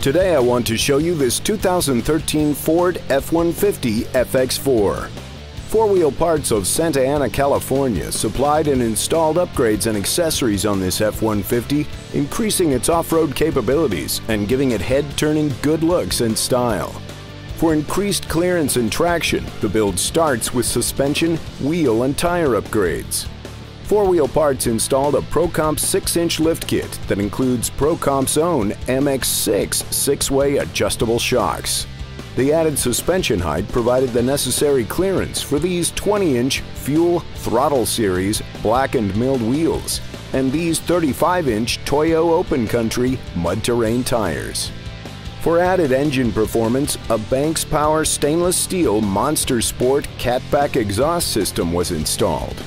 Today I want to show you this 2013 Ford F-150 FX4. Four Wheel Parts of Santa Ana, California supplied and installed upgrades and accessories on this F-150, increasing its off-road capabilities and giving it head-turning good looks and style. For increased clearance and traction, the build starts with suspension, wheel, and tire upgrades. Four Wheel Parts installed a ProComp 6-inch lift kit that includes ProComp's own MX6 six-way adjustable shocks. The added suspension height provided the necessary clearance for these 20-inch Fuel Throttle Series black and milled wheels and these 35-inch Toyo Open Country mud terrain tires. For added engine performance, a Banks Power stainless steel Monster Sport catback exhaust system was installed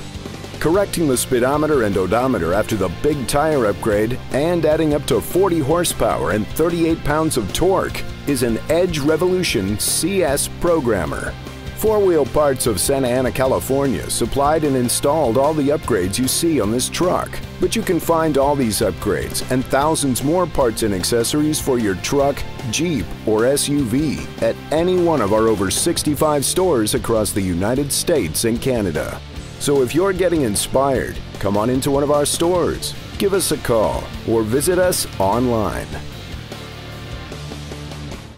correcting the speedometer and odometer after the big tire upgrade, and adding up to 40 horsepower and 38 pounds of torque is an Edge Revolution CS programmer. Four Wheel Parts of Santa Ana, California supplied and installed all the upgrades you see on this truck. But you can find all these upgrades and thousands more parts and accessories for your truck, Jeep, or SUV at any one of our over 65 stores across the United States and Canada. So if you're getting inspired, come on into one of our stores, give us a call, or visit us online.